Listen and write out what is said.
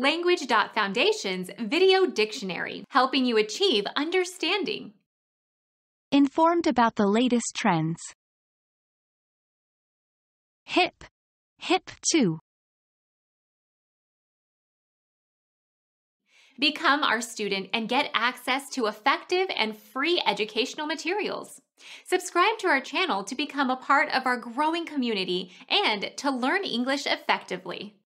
Language.Foundation's Video Dictionary, helping you achieve understanding. Informed about the latest trends. Hep. Hep 2. Become our student and get access to effective and free educational materials. Subscribe to our channel to become a part of our growing community and to learn English effectively.